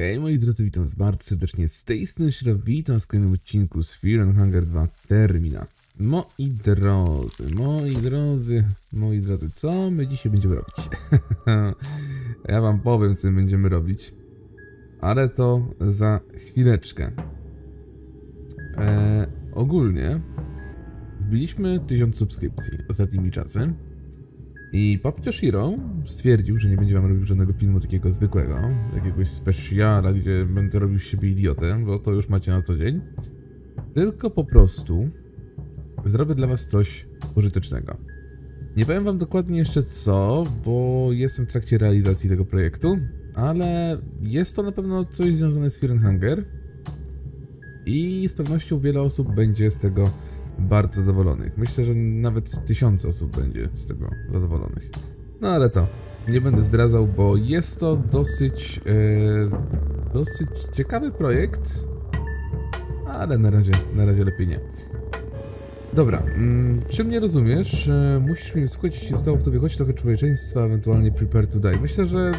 Hej moi drodzy, witam was bardzo serdecznie z tej strony witam w kolejnym odcinku z Fear and Hunger 2 Termina. Moi drodzy, moi drodzy, moi drodzy, co my dzisiaj będziemy robić? ja wam powiem, co my będziemy robić, ale to za chwileczkę. Eee, ogólnie wbiliśmy 1000 subskrypcji ostatnimi czasy. I Papito Shiro stwierdził, że nie będzie wam robił żadnego filmu takiego zwykłego, jakiegoś speciala, gdzie będę robił siebie idiotę, bo to już macie na co dzień. Tylko po prostu zrobię dla was coś pożytecznego. Nie powiem wam dokładnie jeszcze co, bo jestem w trakcie realizacji tego projektu, ale jest to na pewno coś związane z Fear Hunger i z pewnością wiele osób będzie z tego bardzo zadowolonych. Myślę, że nawet tysiące osób będzie z tego zadowolonych. No ale to nie będę zdradzał, bo jest to dosyć, e, dosyć ciekawy projekt, ale na razie, na razie lepiej nie. Dobra, mm, czym nie rozumiesz? E, musisz mi wysłuchać, jeśli stało w tobie choć trochę człowieczeństwa, ewentualnie prepare to die. Myślę, że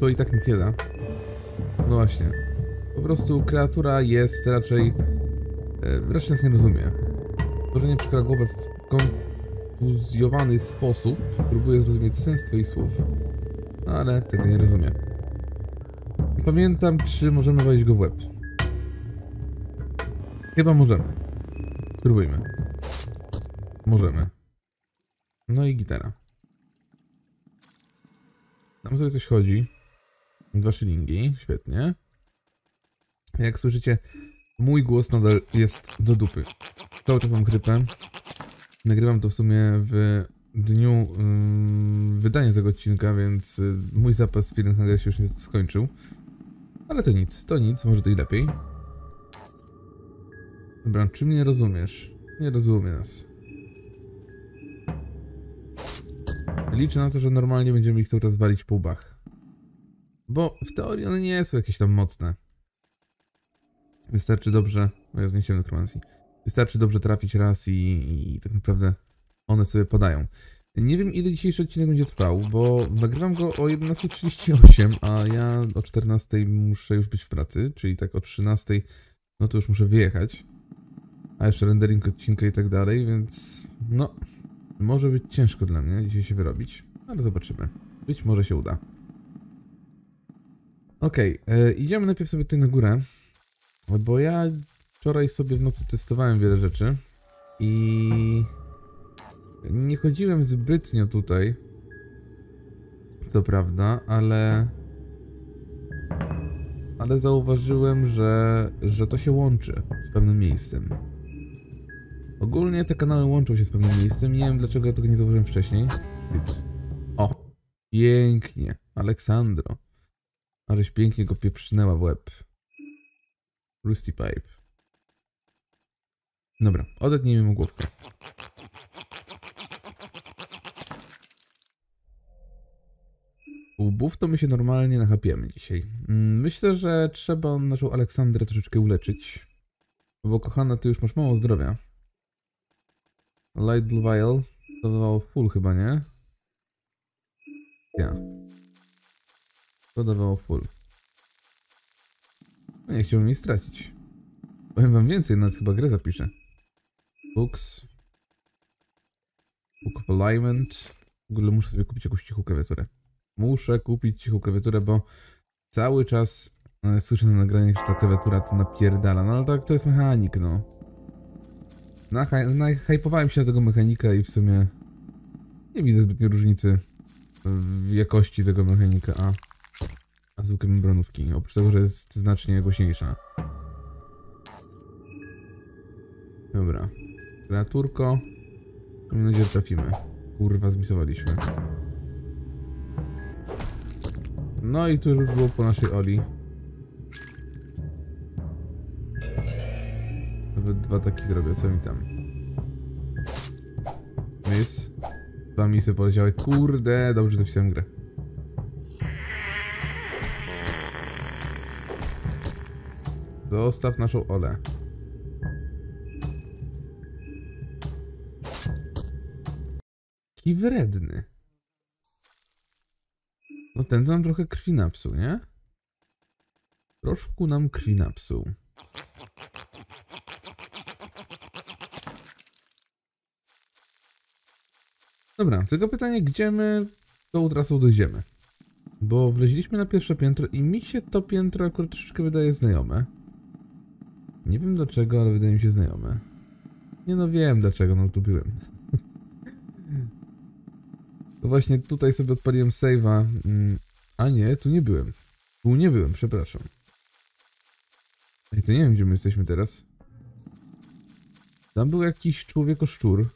to i tak nic nie da. No właśnie. Po prostu kreatura jest raczej E, Raczej nas nie rozumie. Tworzenie przykłada głowę w kontuzjowany sposób. Próbuje zrozumieć sens twoich słów. Ale tego nie rozumie. Nie pamiętam, czy możemy wejść go w łeb. Chyba możemy. Spróbujmy. Możemy. No i gitara. Tam sobie coś chodzi. Dwa szylingi, świetnie. Jak słyszycie, Mój głos nadal jest do dupy. Cały czas mam grypę. Nagrywam to w sumie w dniu yy, wydania tego odcinka, więc yy, mój zapas Hunger się już nie skończył. Ale to nic, to nic, może to i lepiej. Dobra, czy mnie rozumiesz? Nie rozumie nas. Liczę na to, że normalnie będziemy ich cały czas walić po łbach. Bo w teorii one nie są jakieś tam mocne. Wystarczy dobrze... No ja zniesiłem nekromancji. Wystarczy dobrze trafić raz i, i tak naprawdę one sobie podają. Nie wiem ile dzisiejszy odcinek będzie trwał, bo nagrywam go o 11.38, a ja o 14.00 muszę już być w pracy, czyli tak o 13.00 no to już muszę wyjechać. A jeszcze rendering odcinka i tak dalej, więc no, może być ciężko dla mnie dzisiaj się wyrobić, ale zobaczymy. Być może się uda. Okej, okay, e, idziemy najpierw sobie tutaj na górę. Bo ja wczoraj sobie w nocy testowałem wiele rzeczy i nie chodziłem zbytnio tutaj. Co prawda, ale ale zauważyłem, że, że to się łączy z pewnym miejscem. Ogólnie te kanały łączą się z pewnym miejscem nie wiem dlaczego ja tego nie zauważyłem wcześniej. O! Pięknie, Aleksandro. Aleś pięknie go pieprznęła w łeb. Rusty Pipe. Dobra, odetnijmy mu głowkę. Łbów to my się normalnie nachapiemy dzisiaj. Mm, myślę, że trzeba naszą Aleksandrę troszeczkę uleczyć. Bo kochana, ty już masz mało zdrowia. Light Vial to dawało full chyba, nie? Ja. To dawało full. Nie chciałbym jej stracić. Powiem wam więcej, nawet chyba grę zapiszę. Books. Book of Alignment. W ogóle muszę sobie kupić jakąś cichą klawiaturę. Muszę kupić cichą klawiaturę, bo cały czas e, słyszę na nagraniach, że ta klawiatura to napierdala. No ale tak, to jest mechanik, no. Nahypowałem się na tego mechanika i w sumie nie widzę zbytnio różnicy w jakości tego mechanika. A a zwykłe membranówki, oprócz tego, że jest znacznie głośniejsza. Dobra. Kreaturko. Mam nadzieję, że trafimy. Kurwa, zmisowaliśmy. No i tu już było po naszej Oli. Nawet dwa taki zrobię, co mi tam? Mis. Dwa misy poleciały. Kurde, dobrze zapisałem grę. Zostaw naszą Olę. Jaki wredny. No ten nam trochę krwi napsuł, nie? Troszkę nam krwi napsuł. Dobra, tylko pytanie, gdzie my tą trasą dojdziemy? Bo wleźliśmy na pierwsze piętro i mi się to piętro akurat troszeczkę wydaje znajome. Nie wiem dlaczego, ale wydaje mi się znajome. Nie no wiem dlaczego, no tu byłem. To właśnie tutaj sobie odpaliłem save'a. mm, A nie, tu nie byłem. Tu nie byłem, przepraszam. Ej, to nie wiem gdzie my jesteśmy teraz. Tam był jakiś człowiekoszczur.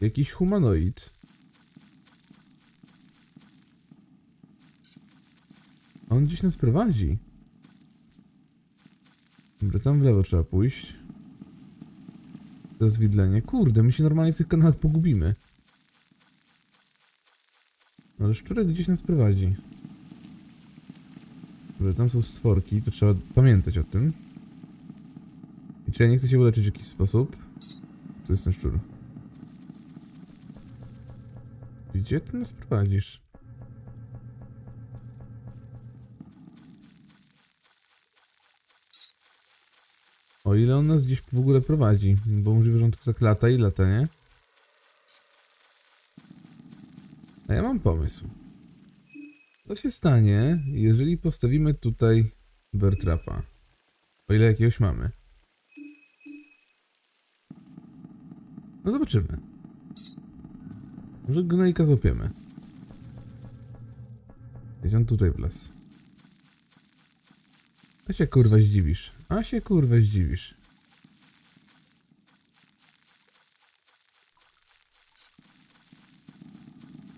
Jakiś humanoid. On gdzieś nas prowadzi. Dobra, tam w lewo trzeba pójść. Rozwidlenie. Kurde, my się normalnie w tych kanałach pogubimy. Ale szczurek gdzieś nas prowadzi. Dobra, tam są stworki, to trzeba pamiętać o tym. I czy ja nie chcę się uleczyć w jakiś sposób? Tu jest ten szczur. Gdzie ty nas prowadzisz? O ile on nas gdzieś w ogóle prowadzi, bo możliwe, że on tylko tak lata i lata, nie? A ja mam pomysł. Co się stanie, jeżeli postawimy tutaj bear trapa? O ile jakiegoś mamy. No zobaczymy. Może gnojka złapiemy. Gdzieś on tutaj w las. A się kurwa zdziwisz. A się kurwa zdziwisz.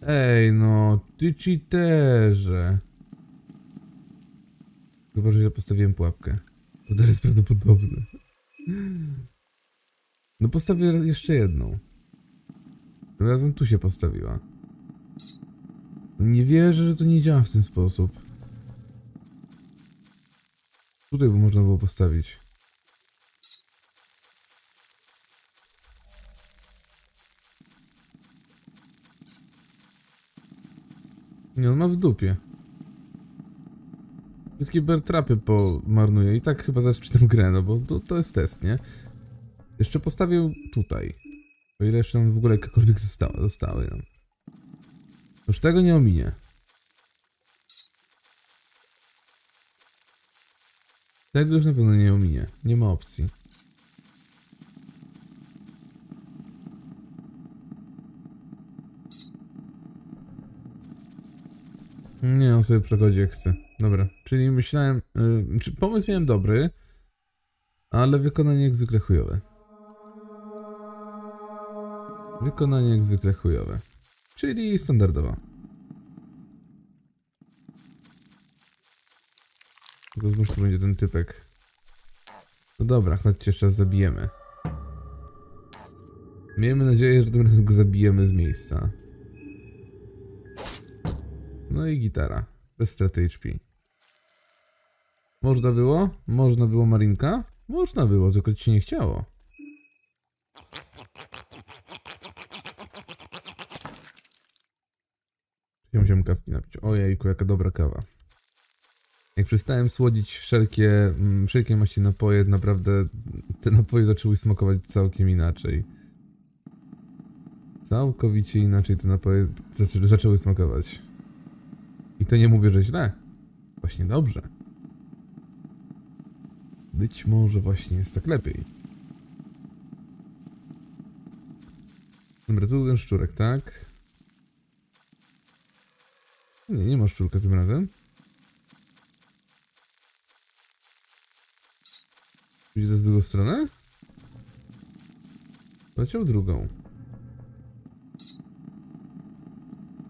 Ej no, ty cheaterze. Chyba, że ja postawiłem pułapkę. To też jest prawdopodobne. No postawię jeszcze jedną. Razem tu się postawiła. Nie wierzę, że to nie działa w ten sposób. Tutaj by można było postawić. Nie, on ma w dupie. Wszystkie bear trapy pomarnuje i tak chyba zacznę tę grę, no bo to, to jest test, nie? Jeszcze postawił tutaj. O ile jeszcze nam w ogóle jakakolwiek zostały. zostały no. Już tego nie ominie. Tego już na pewno nie ominie. Nie ma opcji. Nie, on sobie przechodzi jak chce. Dobra, czyli myślałem... Yy, czy pomysł miałem dobry, ale wykonanie jak zwykle chujowe. Wykonanie jak zwykle chujowe. Czyli standardowa. Tylko znów tu będzie ten typek. No dobra, chodźcie jeszcze raz zabijemy. Miejmy nadzieję, że tym razem go zabijemy z miejsca. No i gitara. Bez straty HP. Można było? Można było Marinka? Można było, tylko ci się nie chciało. Ja musiałem kawki napić. Ojejku, jaka dobra kawa. Jak przestałem słodzić wszelkie, mm, wszelkie maści napoje, naprawdę te napoje zaczęły smakować całkiem inaczej. Całkowicie inaczej te napoje zaczę- zaczęły smakować. I to nie mówię, że źle. Właśnie dobrze. Być może właśnie jest tak lepiej. Dobra, tu ten szczurek, tak? Nie, nie ma szczurka tym razem. Idzie z drugą stronę? Leciał drugą.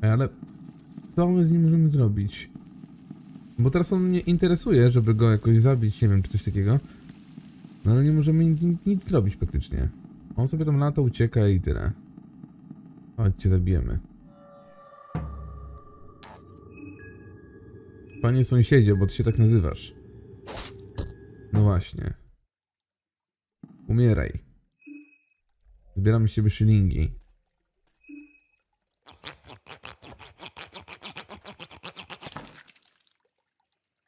Ej, ale co my z nim możemy zrobić? Bo teraz on mnie interesuje, żeby go jakoś zabić, nie wiem, czy coś takiego. No ale nie możemy nic, nic zrobić praktycznie. On sobie tam lata, ucieka i tyle. Chodźcie, zabijemy. Panie sąsiedzie, bo ty się tak nazywasz. No właśnie. Umieraj. Zbieramy z ciebie szylingi.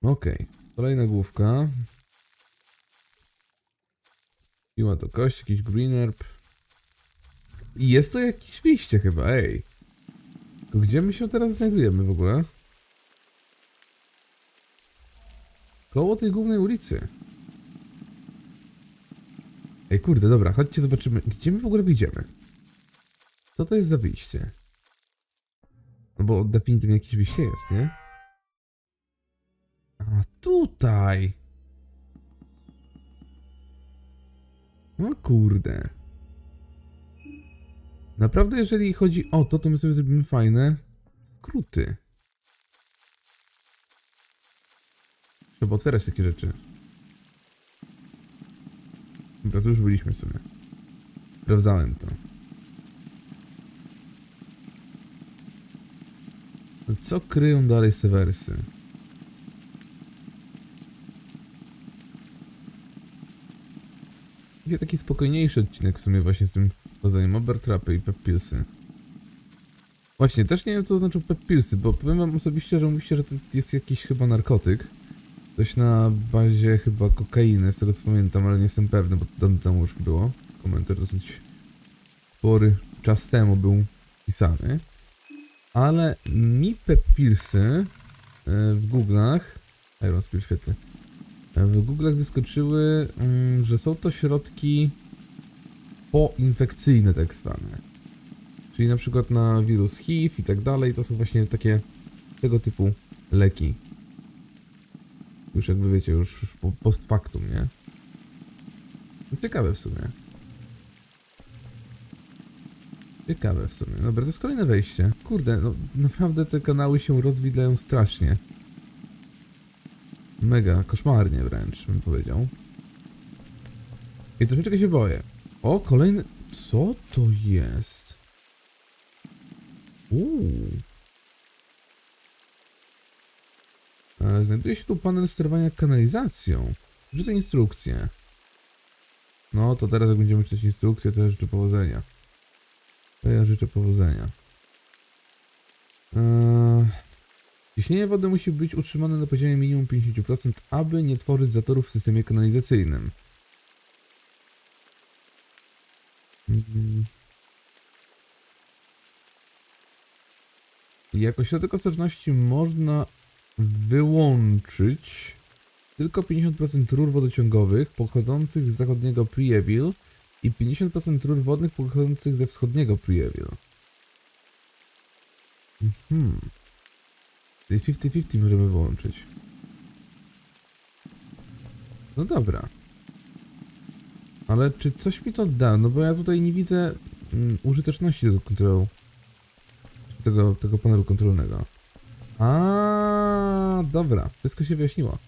Okej, kolejna główka. Piła to kość, jakiś green. I jest to jakieś wyjście chyba, ej. Gdzie my się teraz znajdujemy w ogóle? Koło tej głównej ulicy. Ej, kurde, dobra, chodźcie zobaczymy, gdzie my w ogóle wyjdziemy. Co to jest za wyjście? No bo definitywnie jakieś wyjście jest, nie? A tutaj! No kurde. Naprawdę, jeżeli chodzi o to, to my sobie zrobimy fajne skróty. Trzeba otwierać takie rzeczy. Dobra, to już byliśmy w sumie. Sprawdzałem to. Co kryją dalej sewersy? Będzie taki spokojniejszy odcinek w sumie właśnie z tym wchodzeniem Obertrapy i Pepilsy. Właśnie, też nie wiem co znaczą Pepilsy, bo powiem wam osobiście, że mówicie, że to jest jakiś chyba narkotyk. Coś na bazie chyba kokainy, z tego co pamiętam, ale nie jestem pewny, bo to temu już było. Komentarz dosyć spory czas temu był pisany. Ale mi Pepilsy e, w Google'ach... Iron Spill świetny. E, W Google'ach wyskoczyły, mm, że są to środki poinfekcyjne tak zwane. Czyli na przykład na wirus HIV i tak dalej, to są właśnie takie tego typu leki. Już jakby wiecie, już, już po- post factum, nie? No Ciekawe w sumie. Ciekawe w sumie. Dobra, to jest kolejne wejście. Kurde, no naprawdę te kanały się rozwidlają strasznie. Mega, koszmarnie wręcz, bym powiedział. I troszeczkę się boję. O, kolejny... Co to jest? Uuu. E, Znajduje się tu panel sterowania kanalizacją. Rzucę instrukcję. No, to teraz jak będziemy czytać instrukcję, to ja życzę powodzenia. To ja życzę powodzenia. Eee... Ciśnienie wody musi być utrzymane na poziomie minimum 50%, aby nie tworzyć zatorów w systemie kanalizacyjnym. Mm. Jako środek ostrożności można wyłączyć tylko 50% rur wodociągowych pochodzących z zachodniego Prieville i 50% rur wodnych pochodzących ze wschodniego Prieville. Mhm. Czyli 50-50 możemy wyłączyć. No dobra. Ale czy coś mi to da? No bo ja tutaj nie widzę mm, użyteczności tego kontrolu. Tego, tego panelu kontrolnego. Dobra. Wszystko się wyjaśniło.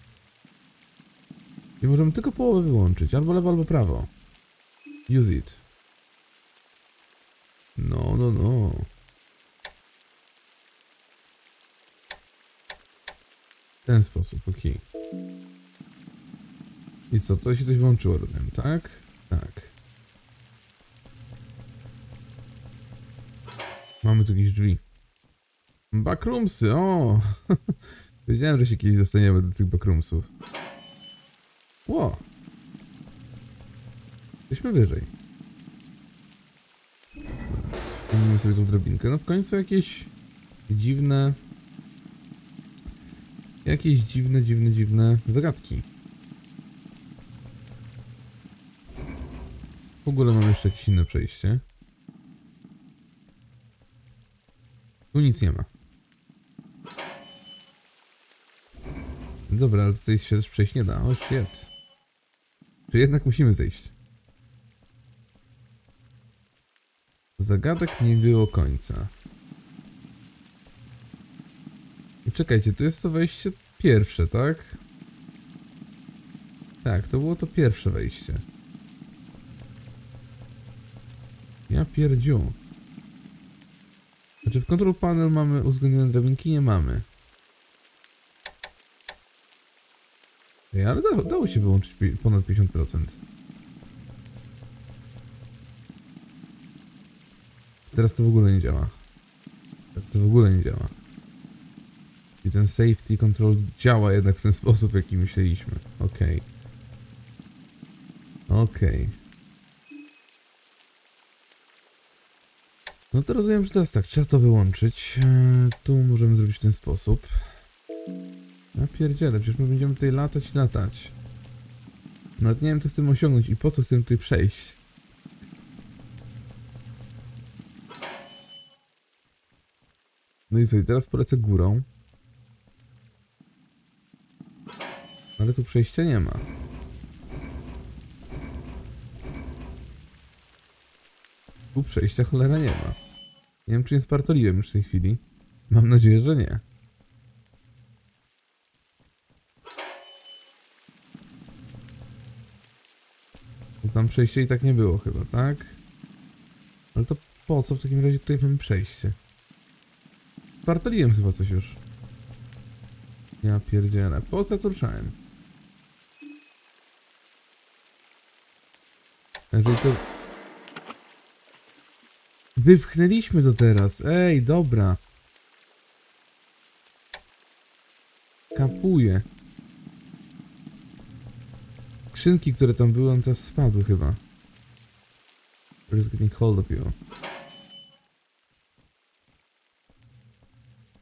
I możemy tylko połowę wyłączyć. Albo lewo, albo prawo. Use it. No, no, no. W ten sposób, ok. I co, to się coś włączyło, rozumiem, tak? Tak. Mamy tu jakieś drzwi. Backroomsy, o! Wiedziałem, że się kiedyś dostaniemy do tych backroomsów. Ło! Jesteśmy wyżej. Mamy sobie tą drabinkę. No w końcu jakieś dziwne... Jakieś dziwne, dziwne, dziwne zagadki. W ogóle mam jeszcze jakieś inne przejście. Tu nic nie ma. Dobra, ale tutaj się też przejść nie da. O, shit. Czy jednak musimy zejść? Zagadek nie było końca. I czekajcie, tu jest to wejście pierwsze, tak? Tak, to było to pierwsze wejście. Ja pierdziu. Znaczy w control panel mamy uwzględnione drabinki? Nie mamy. Ej, ale dało, dało się wyłączyć ponad 50%. Teraz to w ogóle nie działa. Teraz to w ogóle nie działa. I ten safety control działa jednak w ten sposób, jaki myśleliśmy. Okej. Okej. No to rozumiem, że teraz tak, trzeba to wyłączyć. Eee, tu możemy zrobić w ten sposób. Ja pierdzielę, przecież my będziemy tutaj latać i latać. Nawet nie wiem, co chcemy osiągnąć i po co chcemy tutaj przejść. No i co, i teraz polecę górą. Ale tu przejścia nie ma. Tu przejścia cholera nie ma. Nie wiem, czy nie spartoliłem już w tej chwili. Mam nadzieję, że nie. Tam przejścia i tak nie było chyba, tak? Ale to po co w takim razie tutaj mamy przejście? Spartoliłem chyba coś już. Ja pierdzielę. Po co ruszałem? Jeżeli to... Wypchnęliśmy to teraz. Ej, dobra. Kapuję. Skrzynki, które tam były, one teraz spadły chyba. Where's getting hold of you?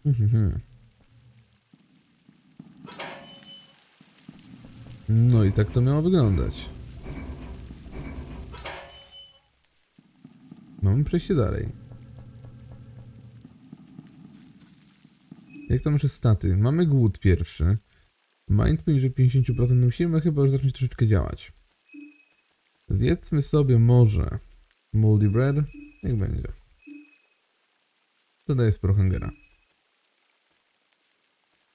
Mhm. No i tak to miało wyglądać. Mamy przejście dalej. Jak to nasze staty? Mamy głód pierwszy. Mind poniżej 50% musimy chyba już zacząć troszeczkę działać. Zjedzmy sobie może moldy bread. Niech będzie. To daje sporo hangera.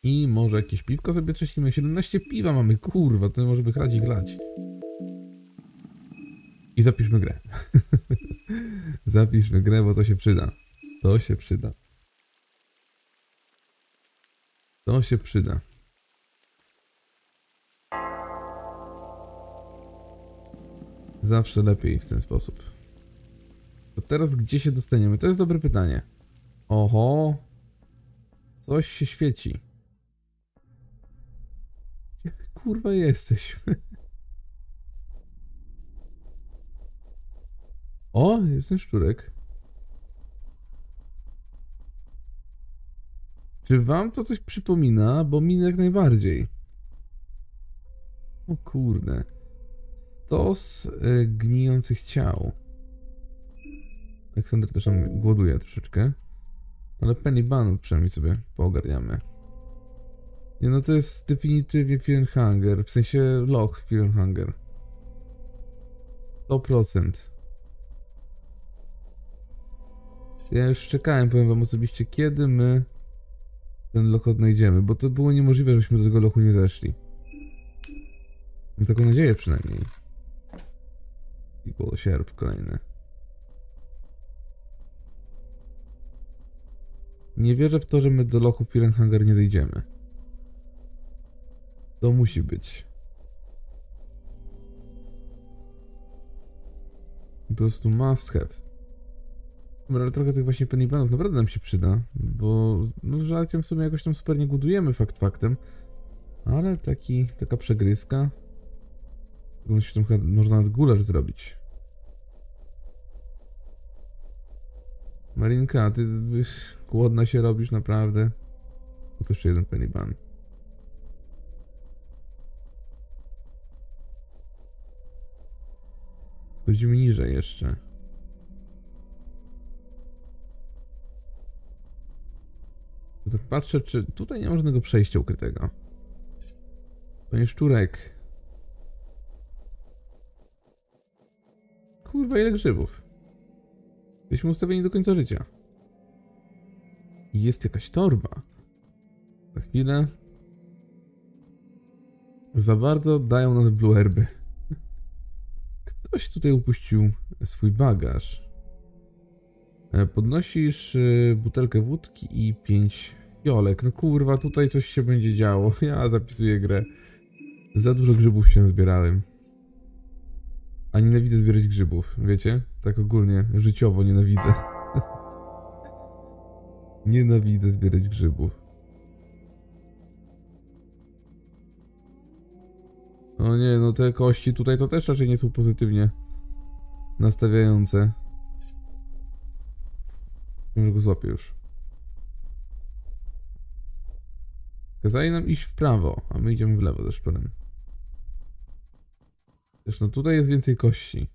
I może jakieś piwko sobie trześnimy. 17 piwa mamy, kurwa, to może by chlać i chlać. I zapiszmy grę. zapiszmy grę, bo to się przyda. To się przyda. To się przyda. Zawsze lepiej w ten sposób. To teraz gdzie się dostaniemy? To jest dobre pytanie. Oho. Coś się świeci. Gdzie my kurwa jesteśmy? O, jest ten szczurek. Czy wam to coś przypomina? Bo mi jak najbardziej. O kurde. Stos y, gnijących ciał. Aleksander też tam głoduje troszeczkę. Ale Penny Banu przynajmniej sobie poogarniamy. Nie no to jest definitywnie Fear Hunger, w sensie loch Fear Hunger. 100%. Ja już czekałem, powiem wam osobiście, kiedy my ten loch odnajdziemy, bo to było niemożliwe, żebyśmy do tego lochu nie zeszli. Mam taką nadzieję przynajmniej. Equal sierp kolejny. Nie wierzę w to, że my do lochu Pirenhanger nie zejdziemy. To musi być. Po prostu must have. Dobra, ale trochę tych właśnie penny naprawdę nam się przyda, bo no żarciem w sumie jakoś tam super nie budujemy fakt faktem, ale taki, taka przegryzka, tam chyba można nawet gulasz zrobić. Marinka, ty wiesz, głodna się robisz naprawdę. O, to jeszcze jeden penny ban. Schodzimy niżej jeszcze. To tak patrzę, czy tutaj nie ma żadnego przejścia ukrytego. Panie Szczurek. Kurwa, ile grzybów. Jesteśmy ustawieni do końca życia. Jest jakaś torba. Za chwilę. Za bardzo dają nam blue herby. Ktoś tutaj upuścił swój bagaż. E, Podnosisz e, butelkę wódki i pięć fiolek. No kurwa, tutaj coś się będzie działo. Ja zapisuję grę. Za dużo grzybów się zbierałem. A nienawidzę zbierać grzybów, wiecie? Tak ogólnie, życiowo nienawidzę. nienawidzę zbierać grzybów. O nie, no te kości tutaj to też raczej nie są pozytywnie nastawiające. Może go złapię już. Kazali nam iść w prawo, a my idziemy w lewo ze szczurem. Zresztą tutaj jest więcej kości.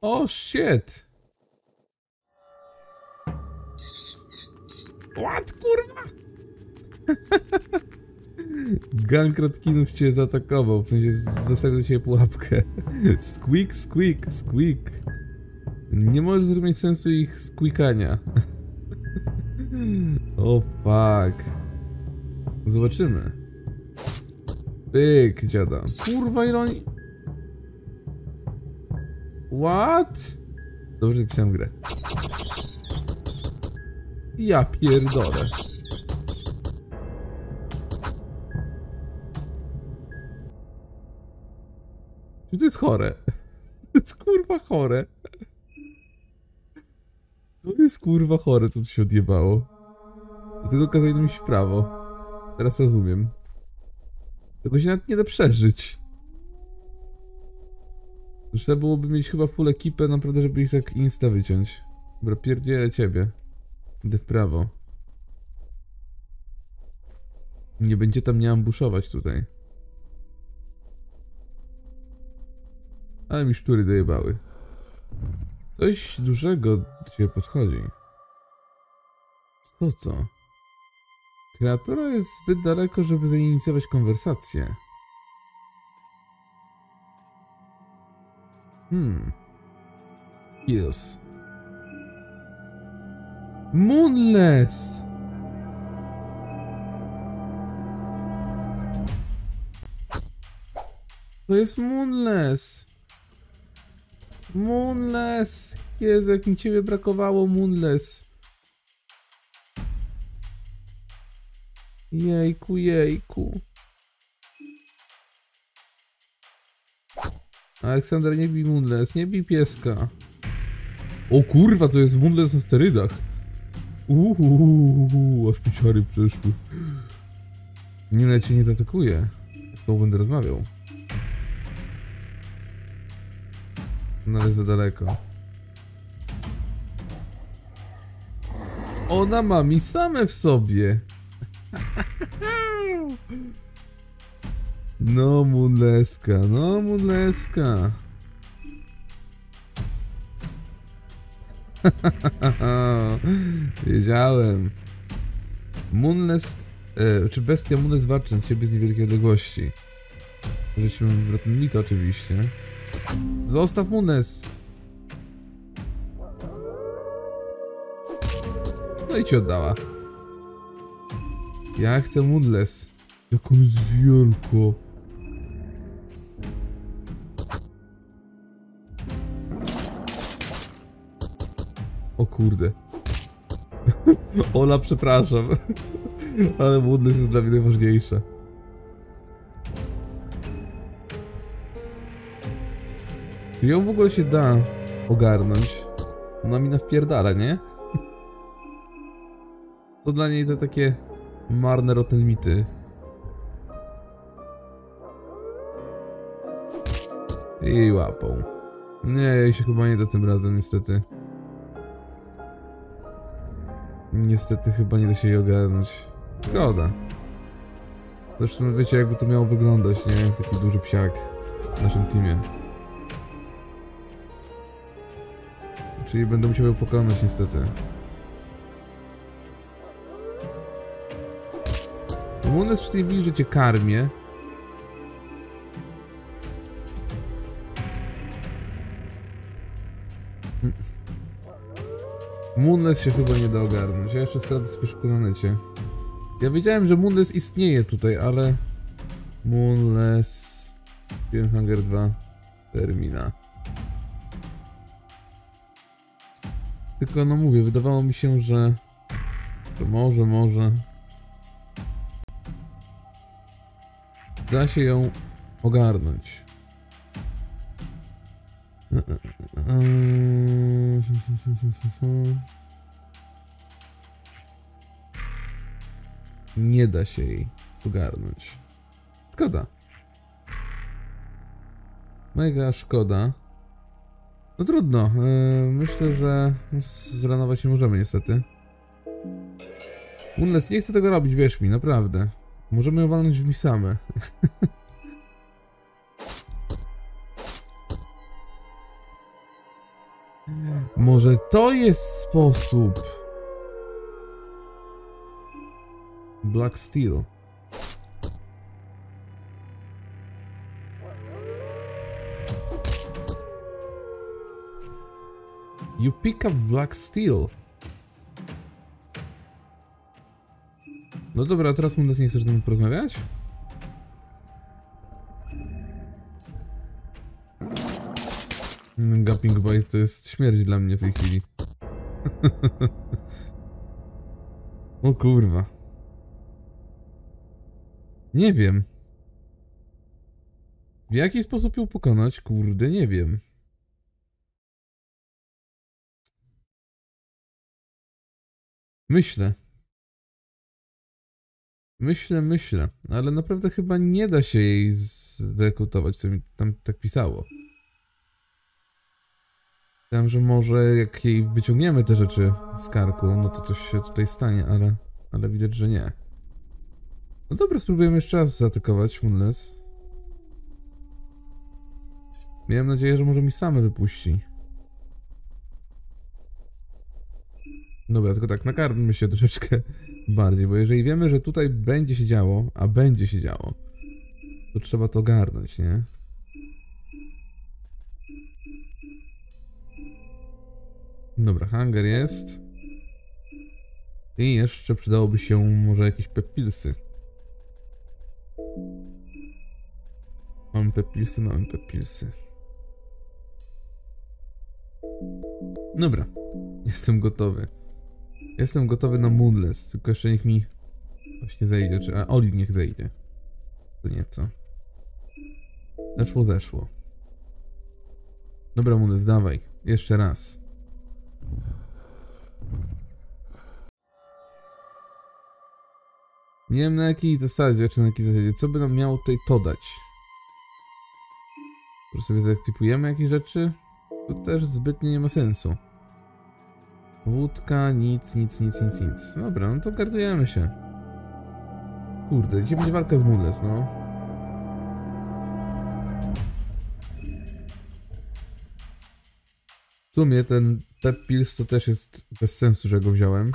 O shit! What kurwa? Gang Ratkinów cię zaatakował, w sensie zostawił ciebie pułapkę. Squeak, squeak, squeak. Nie możesz zrozumieć sensu ich squeakania. o fuck. Zobaczymy. Pyk, dziada. Kurwa, ile oni... What? Dobrze napisałem grę. Ja pierdolę. To jest chore? To jest kurwa chore. To jest kurwa chore, co tu się odjebało. Dlatego kazali nam iść w prawo. Teraz rozumiem. Tego się nawet nie da przeżyć. Trzeba byłoby mieć chyba full ekipę, naprawdę, żeby ich tak insta wyciąć. Dobra, pierdzielę ciebie. Idę w prawo. Nie będzie tam nie ambuszować tutaj. Ale mi sztury dojebały. Coś dużego do ciebie podchodzi. Co co? Kreatura jest zbyt daleko, żeby zainicjować konwersację. Hmm. Skills. Moonless! To jest Moonless! Moonless! Jezu, jak mi ciebie brakowało, Moonless! Jejku, jejku. Aleksander, nie bij Moonless, nie bij pieska. O kurwa, to jest Moonless na sterydach. Uuu, aż pieciary przeszły. Nie, ale cię nie zaatakuje. Z tobą będę rozmawiał. No ale za daleko. Ona ma mi same w sobie. No Moonleska, no Moonleska. Wiedziałem. Moonless, e, czy bestia Moonless walczy na ciebie z niewielkiej odległości. Żeśmy mi to oczywiście. Zostaw Moonless. No i ci oddała. Ja chcę Moonless. Jak on jest wielko. O kurde. Ola, przepraszam. Ale Moonless jest dla mnie najważniejsza. Ją w ogóle się da ogarnąć? Ona mi wpierdala, nie? To dla niej to takie marne rotten I łapą. Nie, jej się chyba nie da tym razem, niestety. Niestety chyba nie da się jej ogarnąć. Szkoda. Zresztą wiecie jakby to miało wyglądać, nie? Taki duży psiak w naszym teamie. Czyli będę musiał ją pokonać niestety. Munes wcześniej mówi, że cię karmię. Moonless się chyba nie da ogarnąć. Ja jeszcze sprawdzę sobie szybko na necie. Ja wiedziałem, że Moonless istnieje tutaj, ale... Moonless... Hunger 2 Termina. Tylko no mówię, wydawało mi się, że... że może, może... Da się ją ogarnąć. nie da się jej ogarnąć. Szkoda. Mega szkoda. No trudno. Yy, myślę, że zranować nie możemy niestety. Unless nie chcę tego robić, wierz mi, naprawdę. Możemy ją walnąć w mi same. Może to jest sposób. Black Steel. You pick up Black Steel. No dobra, a teraz Mundes nie chcesz z nami porozmawiać? Gapping Bite to jest śmierć dla mnie w tej chwili. o kurwa. Nie wiem. W jaki sposób ją pokonać? Kurde, nie wiem. Myślę. Myślę, myślę, ale naprawdę chyba nie da się jej zrekrutować, co mi tam tak pisało. Myślałem, że może jak jej wyciągniemy te rzeczy z karku, no to coś się tutaj stanie, ale, ale widać, że nie. No dobra, spróbujemy jeszcze raz zaatakować Moonless. Miałem nadzieję, że może mi same wypuści. Dobra, tylko tak, nakarmmy się troszeczkę bardziej, bo jeżeli wiemy, że tutaj będzie się działo, a będzie się działo, to trzeba to ogarnąć, nie? Dobra, hanger jest. I jeszcze przydałoby się może jakieś pepilsy. Mamy pepilsy, mamy pepilsy. Dobra, jestem gotowy. Jestem gotowy na Moonless, tylko jeszcze niech mi właśnie zejdzie, czy... A, Oli niech zejdzie. To nieco. Zeszło, zeszło. Dobra, Moonless, dawaj. Jeszcze raz. Nie wiem na jakiej zasadzie, czy na jakiej zasadzie. Co by nam miało tutaj to dać? Po sobie zaekwipujemy jakieś rzeczy? To też zbytnie nie ma sensu. Wódka, nic, nic, nic, nic, nic. Dobra, no to gardujemy się. Kurde, gdzie będzie walka z Moonless, no? W sumie ten Pep Pills to też jest bez sensu, że go wziąłem.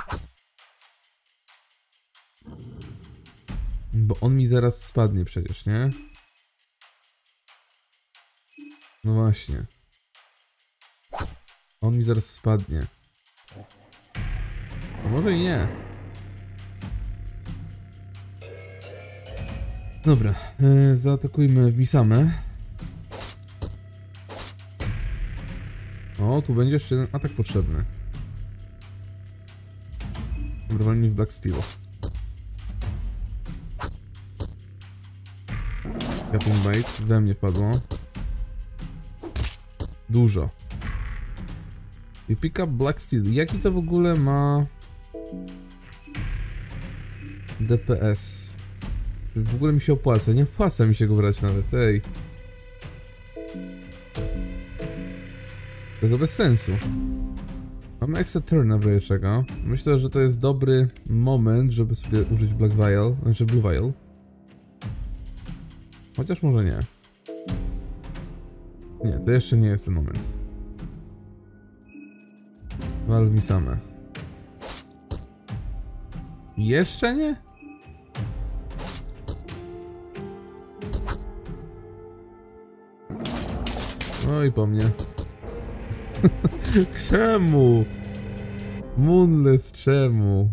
Bo on mi zaraz spadnie przecież, nie? No właśnie. On mi zaraz spadnie. A może i nie. Dobra, e, zaatakujmy w Misamę. O, tu będzie jeszcze jeden atak potrzebny. Dobra, w Black Steel. Captain Bait, we mnie wpadło. Dużo. I pick up Black Steel. Jaki to w ogóle ma... DPS? W ogóle mi się opłaca? Nie opłaca mi się go brać nawet, ej. Tego bez sensu. Mamy extra turn czego. Myślę, że to jest dobry moment, żeby sobie użyć Black Vial, znaczy Blue Vial. Chociaż może nie. Nie, to jeszcze nie jest ten moment. Wal mi same. Jeszcze nie? Oj, po mnie. czemu? Moonless, czemu?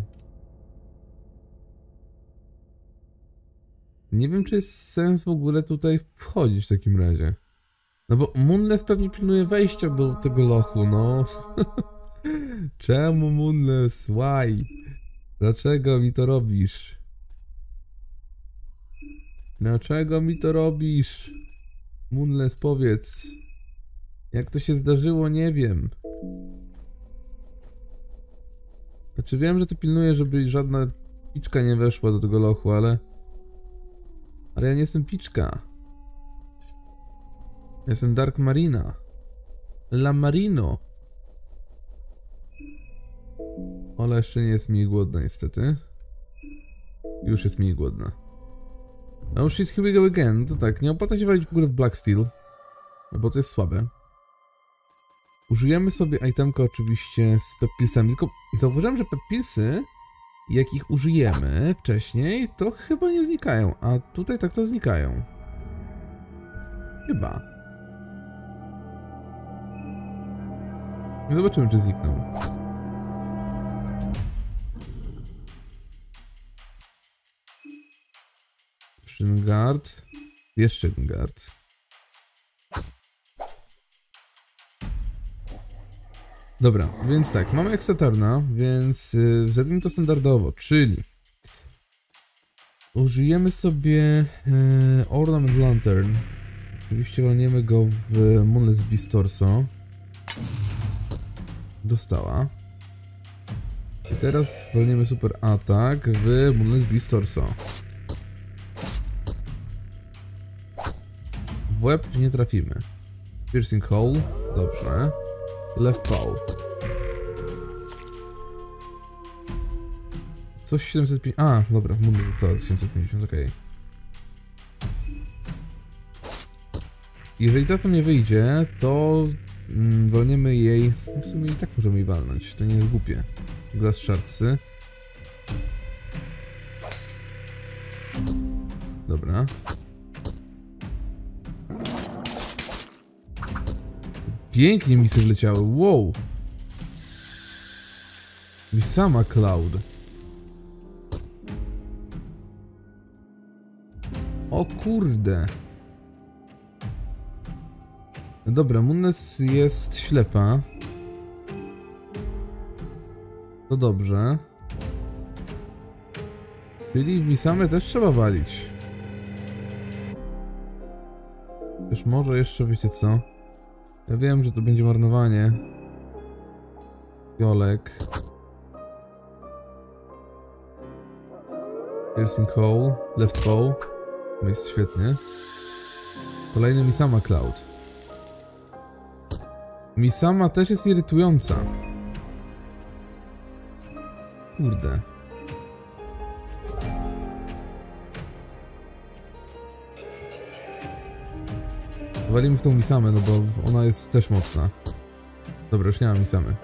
Nie wiem, czy jest sens w ogóle tutaj wchodzić w takim razie. No bo Moonless pewnie pilnuje wejścia do tego lochu, no. Czemu Moonless? Why? Dlaczego mi to robisz? Dlaczego mi to robisz? Moonless, powiedz. Jak to się zdarzyło, nie wiem. Znaczy wiem, że ty pilnujesz, żeby żadna Piczka nie weszła do tego lochu, ale... Ale ja nie jestem piczka. Jestem Dark Marina. La Marino. Ola jeszcze nie jest mniej głodna niestety. Już jest mniej głodna. Oh shit, here we go again. To tak, nie opłaca się walić w ogóle w Black Steel. Bo to jest słabe. Użyjemy sobie itemka oczywiście z pepilsami, tylko zauważyłem, że pepilsy, jak ich użyjemy wcześniej, to chyba nie znikają, a tutaj tak to znikają. Chyba. Zobaczymy, czy znikną. Szyngard. Jest Szyngard. Dobra, więc tak, mamy Exeterna, więc yy, zrobimy to standardowo, czyli użyjemy sobie yy, Ornament Lantern. Oczywiście walniemy go w Moonless Beast Torso. Dostała. I teraz walniemy super atak w Moonless Beast Torso. W łeb nie trafimy. Piercing Hole, dobrze. Left paw. Coś 750. A, dobra, mówię za to 750, okej. Okay. Jeżeli teraz to nie wyjdzie, to mm, walniemy jej. W sumie i tak możemy jej walnąć, to nie jest głupie. Glas szarcy. Dobra. Pięknie mi się wleciały, wow! Mi sama Cloud. O kurde. Dobra, Munnes jest ślepa. To dobrze. Czyli mi same też trzeba walić. Też może jeszcze, wiecie co? Ja wiem, że to będzie marnowanie. Jolek. Piercing hole, left pole. Jest świetnie. Kolejny Misama Cloud. Misama też jest irytująca. Kurde. Walimy w tą Misamę, no bo ona jest też mocna. Dobra, już nie ma Misamy.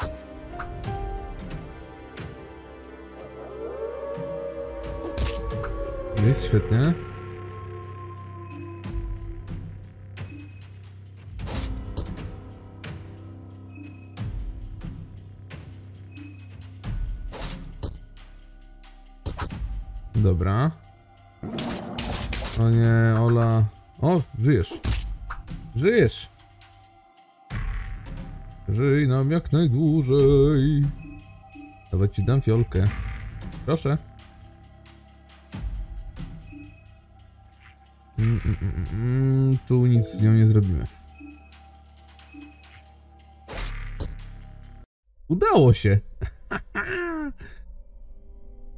Jest świetnie. Dobra. O nie, Ola. O, żyjesz. Żyjesz! Żyj nam jak najdłużej. Nawet ci dam fiolkę. Proszę. Mm, mm, mm, mm, tu nic z nią nie zrobimy. Udało się!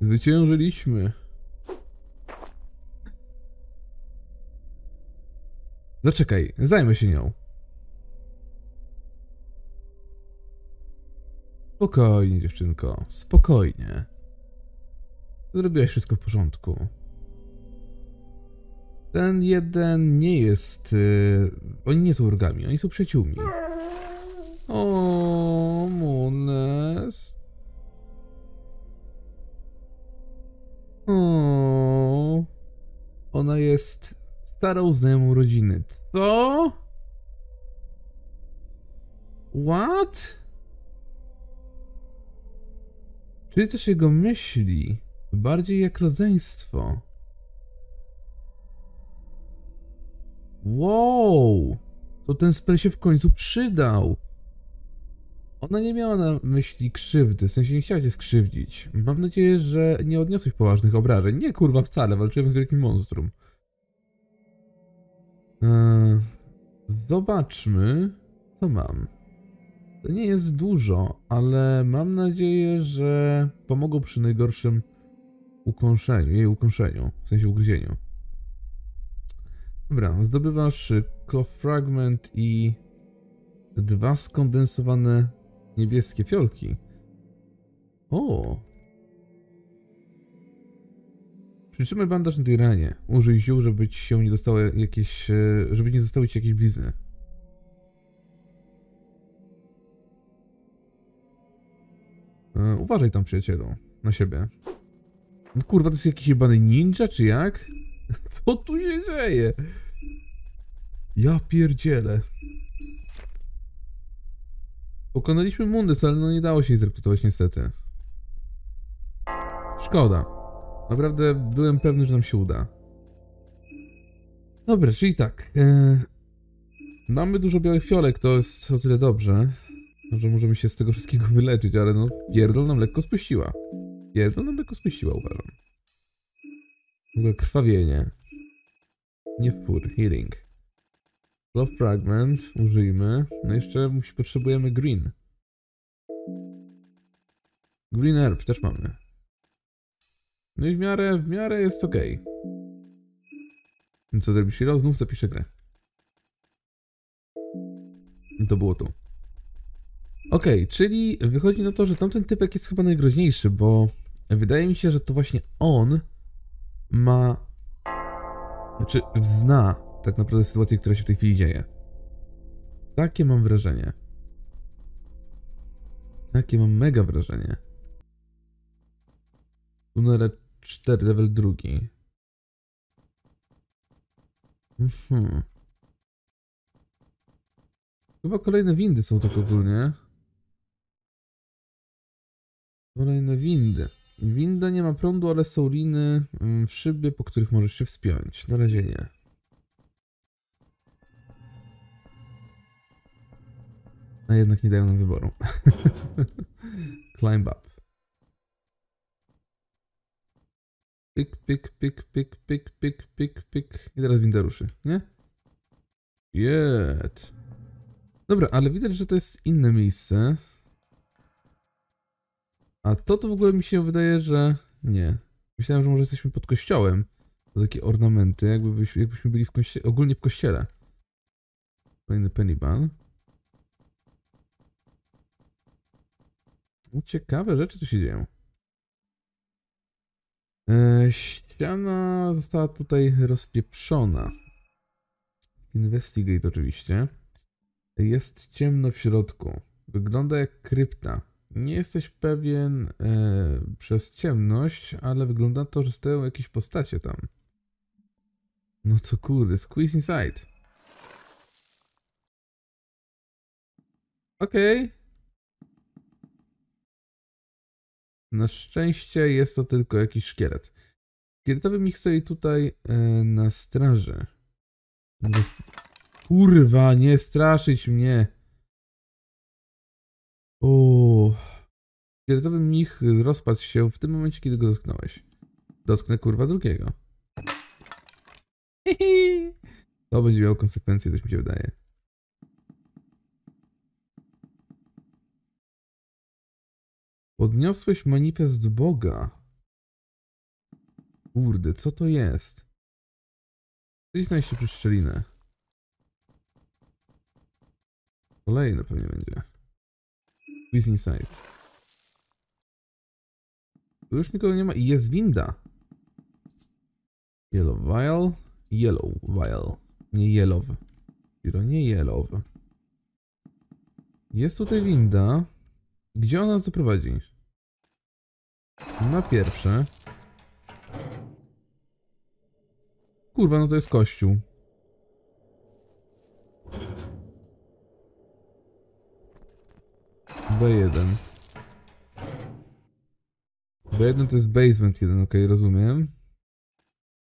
Zwyciężyliśmy. Zaczekaj, zajmę się nią. Spokojnie, dziewczynko, spokojnie. Zrobiłaś wszystko w porządku. Ten jeden nie jest... Yy, oni nie są wrogami, oni są przyjaciółmi. O, Munes. O, ona jest starą znajomą rodziny. Co? What? Czyli też jego myśli, bardziej jak rodzeństwo. Wow! To ten spray się w końcu przydał. Ona nie miała na myśli krzywdy, w sensie nie chciała cię skrzywdzić. Mam nadzieję, że nie odniosłeś poważnych obrażeń. Nie, kurwa, wcale, walczyłem z wielkim monstrum. Eee, zobaczmy, co mam. To nie jest dużo, ale mam nadzieję, że pomogą przy najgorszym ukąszeniu, jej ukąszeniu, w sensie ugryzieniu. Dobra, zdobywasz Cloth Fragment i dwa skondensowane niebieskie fiolki. O! Przytrzymaj bandaż na tej ranie. Użyj ziół, żeby ci się nie dostały jakieś... e, żeby nie zostały ci jakieś blizny. E, uważaj tam, przyjacielu. Na siebie. No kurwa, to jest jakiś jebany ninja, czy jak? Co tu się dzieje? Ja pierdzielę. Pokonaliśmy Mundus, ale no nie dało się jej zrekrutować niestety. Szkoda. Naprawdę byłem pewny, że nam się uda. Dobra, czyli tak. E, mamy dużo białych fiolek, to jest o tyle dobrze, że możemy się z tego wszystkiego wyleczyć, ale no pierdol nam lekko spuściła. Pierdol nam lekko spuściła, uważam. W ogóle krwawienie. Nie wpór, healing. Love Fragment, użyjmy. No jeszcze musi, potrzebujemy Green. Green Herb też mamy. No i w miarę, w miarę jest ok. Co zrobi Shiro? Znów zapiszę grę. To było tu. Okej, czyli wychodzi na to, że tamten typek jest chyba najgroźniejszy, bo wydaje mi się, że to właśnie on ma. Znaczy, zna tak naprawdę sytuację, która się w tej chwili dzieje. Takie mam wrażenie. Takie mam mega wrażenie. Tunele 4, level drugi. Mhm. Chyba kolejne windy są tak ogólnie. Kolejne windy. Winda nie ma prądu, ale są liny mm, w szybie, po których możesz się wspiąć. Na razie nie. A jednak nie dają nam wyboru. Climb up. Pyk, pyk, pyk, pyk, pyk, pyk, pyk, pyk. I teraz winda ruszy, nie? Jet. Dobra, ale widać, że to jest inne miejsce. A to to w ogóle mi się wydaje, że nie. Myślałem, że może jesteśmy pod kościołem. To takie ornamenty, jakby byś, jakbyśmy byli w koście... ogólnie w kościele. Kolejny penny ban. No, Ciekawe rzeczy tu się dzieją. E, ściana została tutaj rozpieprzona. Investigate oczywiście. Jest ciemno w środku. Wygląda jak krypta. Nie jesteś pewien e, przez ciemność, ale wygląda to, że stoją jakieś postacie tam. No to kurde, squeeze inside. Okej. Na szczęście jest to tylko jakiś szkielet. Szkieletowy mich stoi tutaj e, na straży. Kurwa, nie straszyć mnie. O. Szkieletowy mich rozpadł się w tym momencie, kiedy go dotknąłeś. Dotknę kurwa drugiego. Hihi. To będzie miało konsekwencje, coś mi się wydaje. Podniosłeś manifest Boga. Kurde, co to jest? Gdzieś znajdzie przez szczelinę. Kolejne pewnie będzie. Quiz Insight. Tu już nikogo nie ma i jest winda. Yellow vial. Yellow vial. Nie yellow. Piro, nie yellow. Jest tutaj winda. Gdzie ona nas doprowadzi? Na pierwsze. Kurwa, no to jest kościół. B1. B1 to jest basement 1, ok, rozumiem.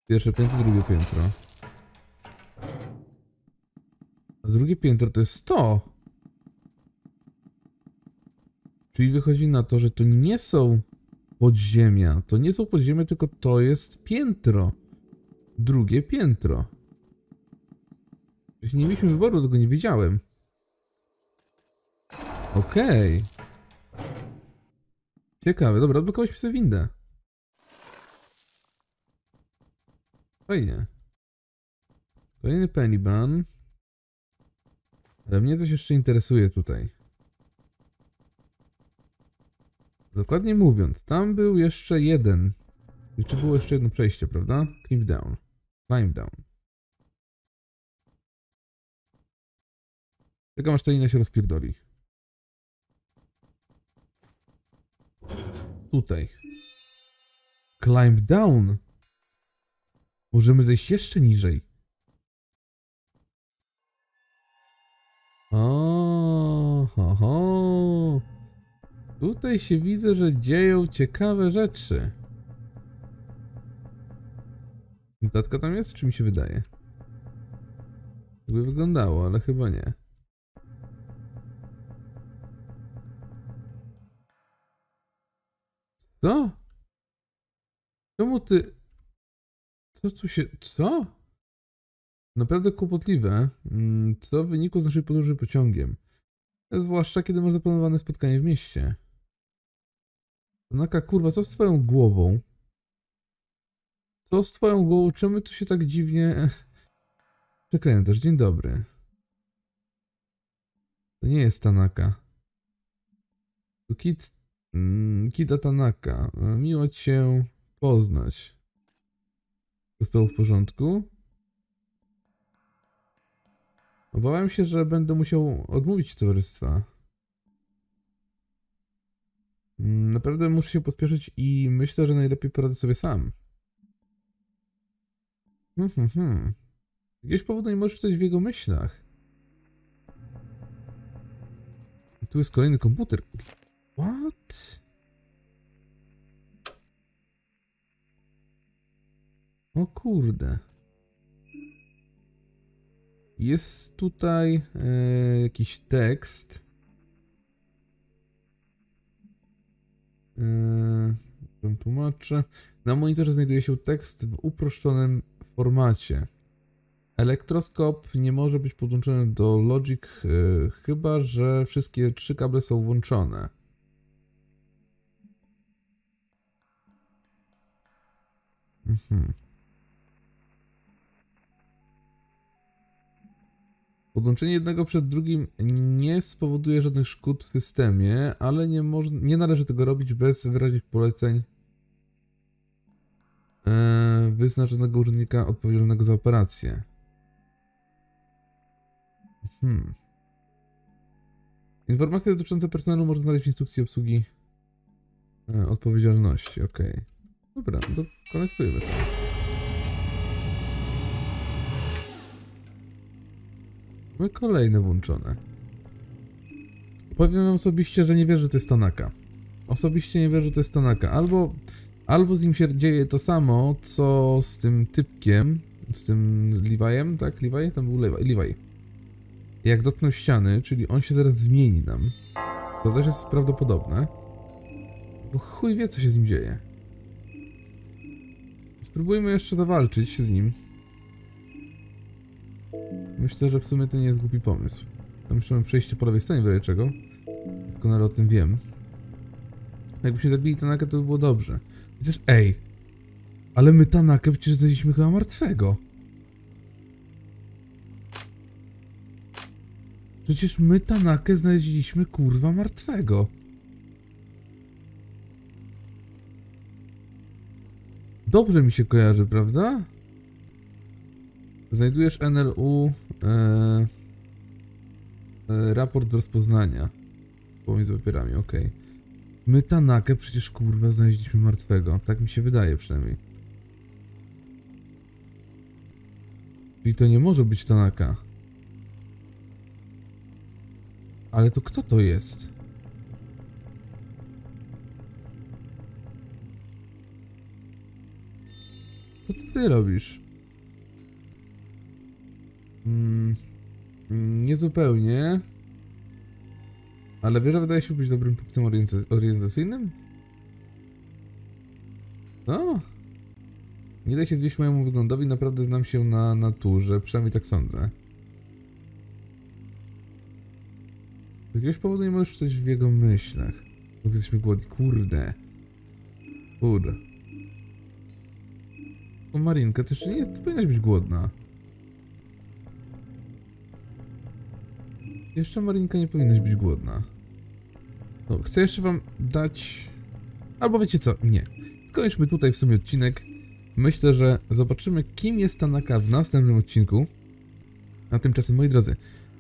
Pierwsze piętro, drugie piętro. A drugie piętro to jest 100. Czyli wychodzi na to, że to nie są podziemia. To nie są podziemia, tylko to jest piętro. Drugie piętro. Jeśli nie mieliśmy wyboru, tego nie wiedziałem. Okej. Ciekawe, dobra, odblokowaliśmy sobie windę. Fajnie. Kolejny penny ban. Ale mnie coś jeszcze interesuje tutaj. Dokładnie mówiąc, tam był jeszcze jeden. Czy było jeszcze jedno przejście, prawda? Climb down. Climb down. Czekam aż ta linia się rozpierdoli. Tutaj. Climb down. Możemy zejść jeszcze niżej. Ho. Tutaj się widzę, że dzieją ciekawe rzeczy. Notatka tam jest, czy mi się wydaje? Jakby wyglądało, ale chyba nie. Co? Czemu ty... Co tu się... Co? Naprawdę kłopotliwe. Mm, Co w wyniku z naszej podróży pociągiem. Zwłaszcza kiedy masz zaplanowane spotkanie w mieście. Naka, kurwa, co z twoją głową? Co z twoją głową? Czemu tu się tak dziwnie... Przekręcasz? Dzień dobry. To nie jest Tanaka. To Kit... Mm, Kita Tanaka. Miło cię poznać. Zostało w porządku? Obawiam się, że będę musiał odmówić towarzystwa. Mm, Naprawdę muszę się pospieszyć i myślę, że najlepiej poradzę sobie sam. Hmm, hmm, hmm. Z jakiegoś powodu nie możesz coś w jego myślach. Tu jest kolejny komputer. What? O kurde. Jest tutaj e, jakiś tekst. Yy, tłumaczę. Na monitorze znajduje się tekst w uproszczonym formacie. Elektroskop nie może być podłączony do Logic, e, chyba że wszystkie trzy kable są włączone. Mhm. Podłączenie jednego przed drugim nie spowoduje żadnych szkód w systemie, ale nie, nie należy tego robić bez wyraźnych poleceń e, wyznaczonego urzędnika odpowiedzialnego za operację. Hmm. Informacje dotyczące personelu można znaleźć w instrukcji obsługi e, odpowiedzialności. Okej. Dobra, to konektujemy to. Mamy kolejne włączone. Powiem wam osobiście, że nie wierzę, że to jest Tanaka. Osobiście nie wierzę, że to jest Tanaka. Albo, albo z nim się dzieje to samo, co z tym typkiem, z tym Levi'em, tak? Levi? Tam był Levi. Levi. Jak dotknął ściany, czyli on się zaraz zmieni nam. To też jest prawdopodobne. Bo chuj wie, co się z nim dzieje. Spróbujmy jeszcze zawalczyć z nim. Myślę, że w sumie to nie jest głupi pomysł. Tam jeszcze mam przejście po lewej stronie, razie czego. Doskonale o tym wiem. Jakbyśmy zabili Tanakę, to by było dobrze. Chociaż, ej! Ale my Tanakę przecież znaleźliśmy chyba martwego. Przecież my Tanakę znaleźliśmy kurwa martwego. Dobrze mi się kojarzy, prawda? Znajdujesz NLU e, e, raport z rozpoznania pomiędzy papierami, okej. My Tanakę przecież kurwa znaleźliśmy martwego. Tak mi się wydaje przynajmniej. Czyli to nie może być Tanaka. Ale to kto to jest? Co ty robisz? Mm, mm, nie zupełnie. Ale wieża wydaje się być dobrym punktem orienta- orientacyjnym? No. Nie da się zwieść mojemu wyglądowi, naprawdę znam się na naturze, przynajmniej tak sądzę. Z jakiegoś powodu nie możesz coś w jego myślach. Bo jesteśmy głodni. Kurde. Kurde. O Marinka, to jeszcze nie jest, powinnaś być głodna. Jeszcze Marinka nie powinnaś być głodna. No, chcę jeszcze wam dać... Albo wiecie co, nie. Skończmy tutaj w sumie odcinek. Myślę, że zobaczymy kim jest Tanaka w następnym odcinku. A tymczasem, moi drodzy,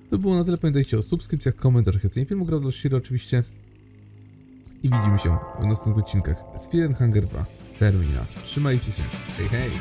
to było na tyle. Pamiętajcie o subskrypcjach, komentarzach ocenie filmu. Grał dla Shiro oczywiście. I widzimy się w następnych odcinkach z Hunger 2 Termina. Trzymajcie się. Hej, hej!